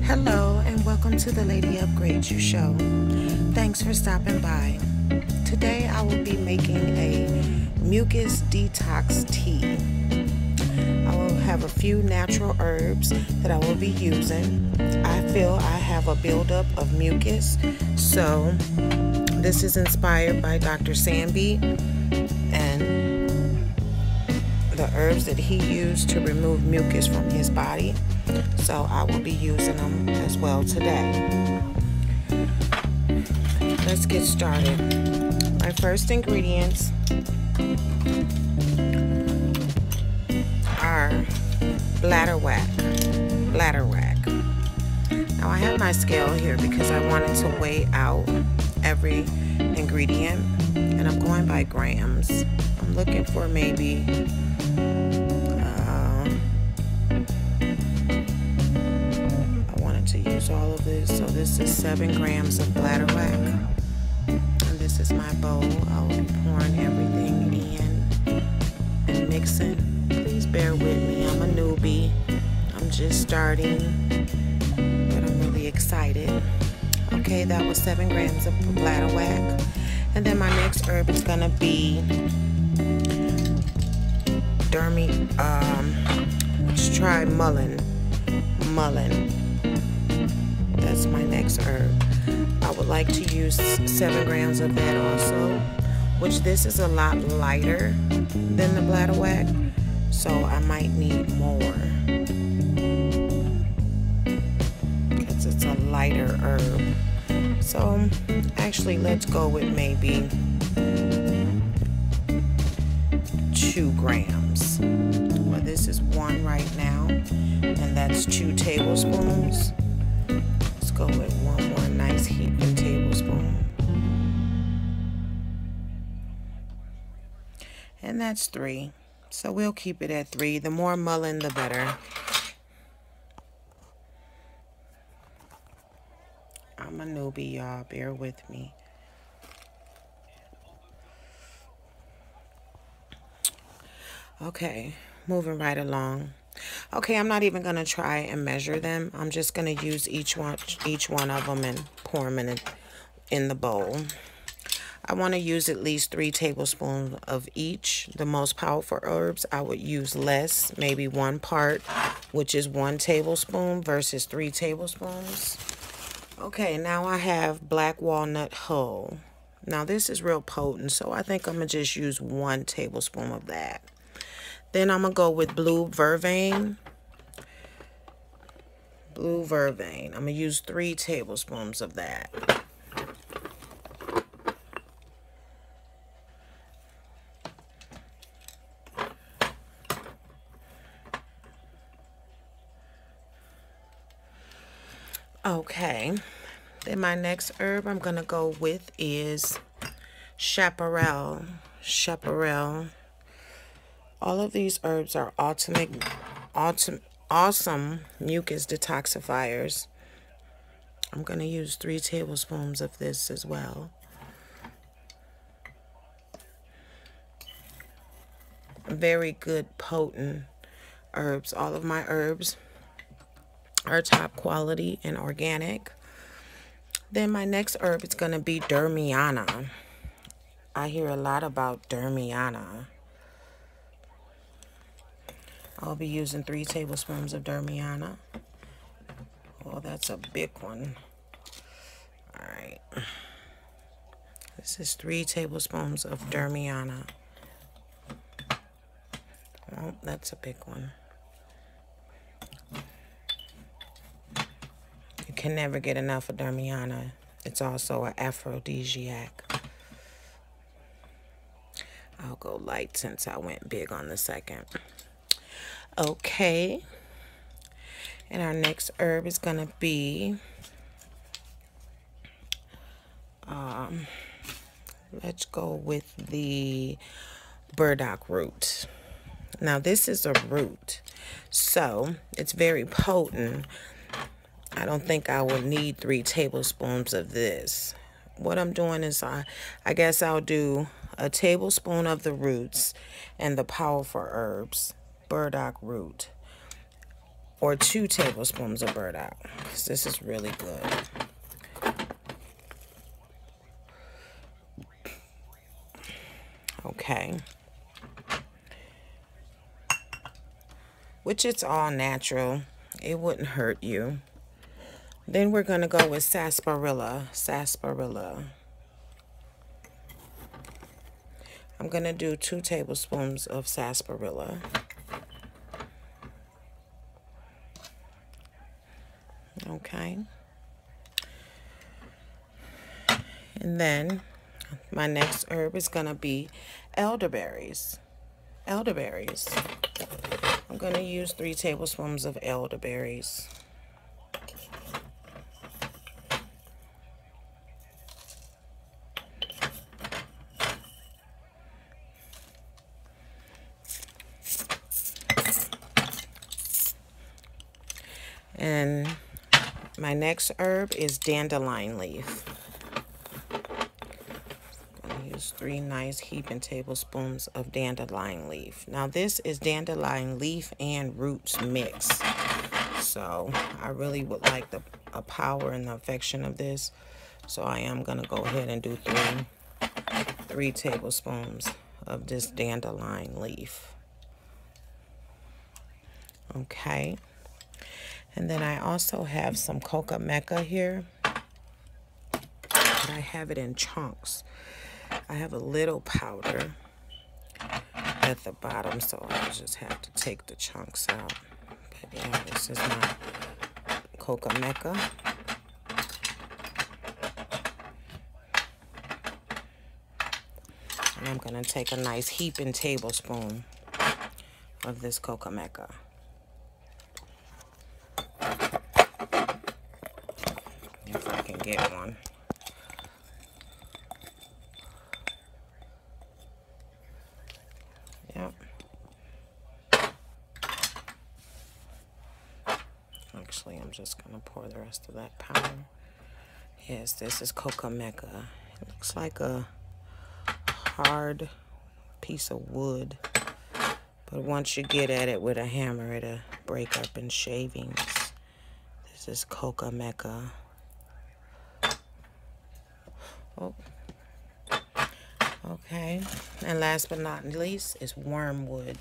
Hello, and welcome to the Lady Upgrade You show. Thanks for stopping by. Today I will be making a mucus detox tea. I will have a few natural herbs that I will be using. I feel I have a buildup of mucus, so this is inspired by Dr. Sebi and the herbs that he used to remove mucus from his body. So I will be using them as well today. Let's get started. My first ingredients are bladderwrack. Bladderwrack. Now I have my scale here because I wanted to weigh out every ingredient and I'm going by grams. I'm looking for maybe use all of this. So this is seven grams of bladderwrack and this is my bowl. I'll be pouring everything in and mixing. Please bear with me. I'm a newbie. I'm just starting but I'm really excited. Okay that was seven grams of bladderwrack and then my next herb is gonna be Dermy, um, let's try mullein, mullein. My next herb. I would like to use seven grams of that also, which this is a lot lighter than the bladderwrack, so I might need more. Because it's a lighter herb. So actually let's go with maybe two grams. Well, this is one right now, and that's two tablespoons. Go with one more nice heaping tablespoon. And that's three. So we'll keep it at three. The more mullein, the better. I'm a newbie, y'all. Bear with me. Okay, moving right along. Okay, I'm not even going to try and measure them. I'm just going to use each one each one of them and pour them in, a, in the bowl. I want to use at least three tablespoons of each. The most powerful herbs, I would use less, maybe one part, which is one tablespoon versus three tablespoons. Okay, now I have black walnut hull. Now this is real potent, so I think I'm going to just use one tablespoon of that. Then I'm going to go with blue vervain. Blue vervain. I'm going to use three tablespoons of that. Okay. Then my next herb I'm going to go with is chaparral. Chaparral. All of these herbs are ultimate, ultimate, awesome mucus detoxifiers. I'm going to use three tablespoons of this as well. Very good, potent herbs. All of my herbs are top quality and organic. Then my next herb is going to be Dermiana. I hear a lot about Dermiana. I'll be using three tablespoons of Dermiana. Oh, that's a big one. All right. This is three tablespoons of Dermiana. Oh, that's a big one. You can never get enough of Dermiana. It's also an aphrodisiac. I'll go light since I went big on the second. Okay. And our next herb is going to be, um, let's go with the burdock root. Now, this is a root, so it's very potent. I don't think I will need three tablespoons of this. What I'm doing is, I, I guess I'll do a tablespoon of the roots and the powerful herbs burdock root. or two tablespoons of burdock this is really good. Okay. Which it's all natural. It wouldn't hurt you. Then we're going to go with sarsaparilla. Sarsaparilla. I'm going to do two tablespoons of sarsaparilla. Okay. And then my next herb is going to be elderberries. Elderberries. I'm going to use three tablespoons of elderberries. And my next herb is dandelion leaf. Use three nice heaping tablespoons of dandelion leaf. Now this is dandelion leaf and roots mix. So I really would like the a power and the affection of this. So I am going to go ahead and do three, three tablespoons of this dandelion leaf. Okay. And then I also have some cocomeca here. I have it in chunks. I have a little powder at the bottom, so I just have to take the chunks out. But yeah, this is my cocomeca. And I'm going to take a nice heaping tablespoon of this cocomeca. get one. Yep. Actually, I'm just going to pour the rest of that powder. Yes, this is Cocomeca. It looks like a hard piece of wood. But once you get at it with a hammer, it'll break up in shavings. This is Cocomeca. Oh. Okay, and last but not least is wormwood.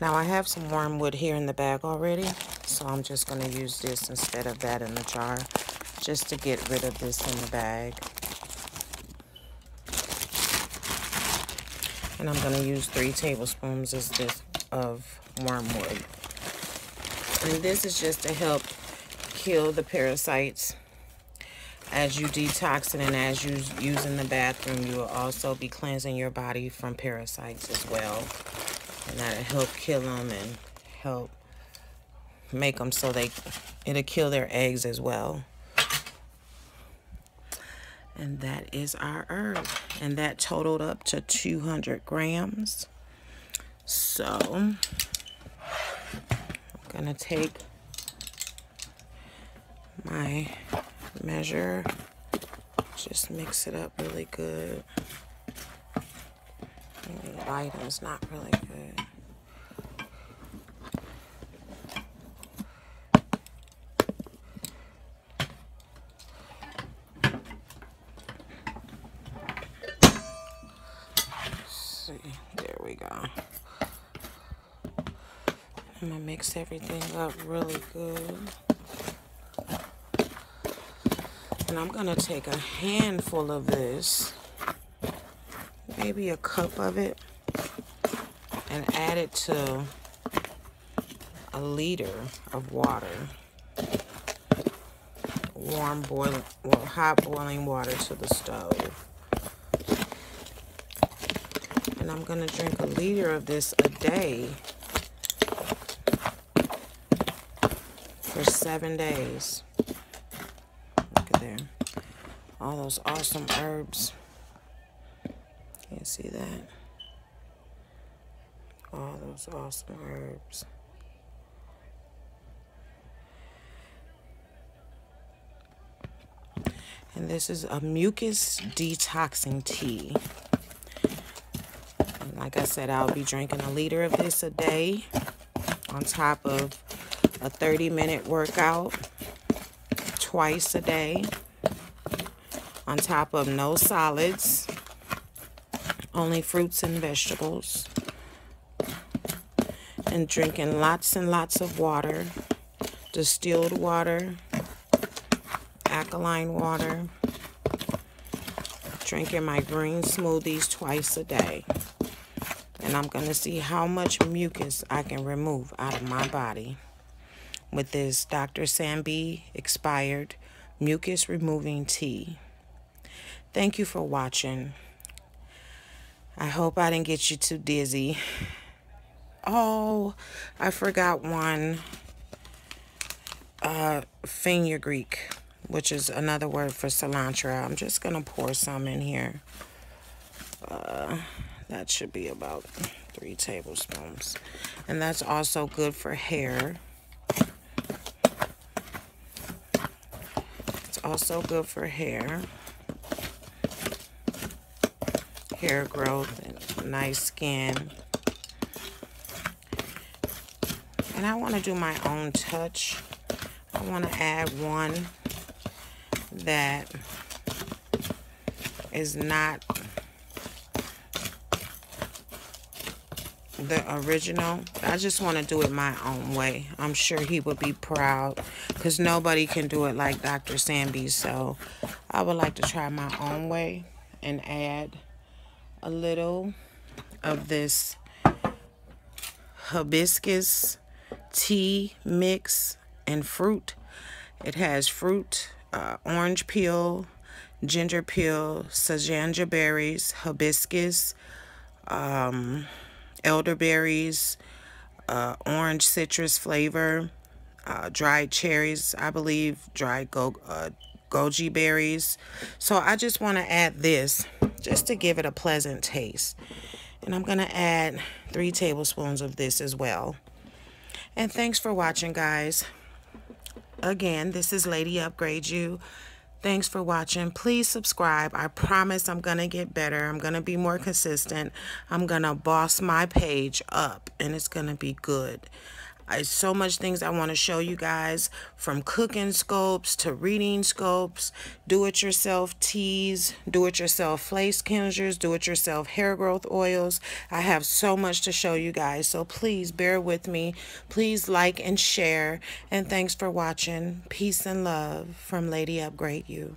Now I have some wormwood here in the bag already, so I'm just going to use this instead of that in the jar, just to get rid of this in the bag. And I'm going to use three tablespoons of this of wormwood. And this is just to help kill the parasites as you detox it and as you use in the bathroom, you will also be cleansing your body from parasites as well. And that'll help kill them and help make them so they, it'll kill their eggs as well. And that is our herb. And that totaled up to 200 grams. So, I'm going to take my measure. Just mix it up really good. The item's not really good. See, there we go. I'm gonna mix everything up really good. And I'm to take a handful of this, maybe a cup of it, and add it to a liter of water. Warm boiling, well, hot boiling water to the stove. And I'm going to drink a liter of this a day for seven days Look at there. All those awesome herbs. Can't see that. All those awesome herbs. And this is a mucus detoxing tea. Like I said, I'll be drinking a liter of this a day on top of a 30 minute workout twice a day on top of no solids, only fruits and vegetables, and drinking lots and lots of water, distilled water, alkaline water, drinking my green smoothies twice a day. And I'm going to see how much mucus I can remove out of my body with this Dr. Sebi expired mucus removing tea. Thank you for watching. I hope I didn't get you too dizzy. Oh, I forgot one. Uh, fenugreek, which is another word for cilantro. I'm just going to pour some in here. Uh, that should be about three tablespoons. And that's also good for hair. It's also good for hair. Hair growth and nice skin. And I want to do my own touch. I want to add one that is not the original. I just want to do it my own way. I'm sure he would be proud because nobody can do it like Dr. Sebi. So I would like to try my own way and add a little of this hibiscus tea mix and fruit. It has fruit, uh, orange peel, ginger peel, sajanja berries, hibiscus, um, elderberries, uh, orange citrus flavor, uh, dried cherries, I believe, dried go uh, goji berries. So I just want to add this just to give it a pleasant taste. And I'm going to add three tablespoons of this as well. And thanks for watching, guys. Again, this is Lady Upgrade You. Thanks for watching. Please subscribe. I promise I'm going to get better. I'm going to be more consistent. I'm going to boss my page up and it's going to be good. I so much things I want to show you guys from cooking scopes to reading scopes, do-it-yourself teas, do-it-yourself face cleansers, do-it-yourself hair growth oils. I have so much to show you guys, so please bear with me. Please like and share, and thanks for watching. Peace and love from Lady Upgrade You.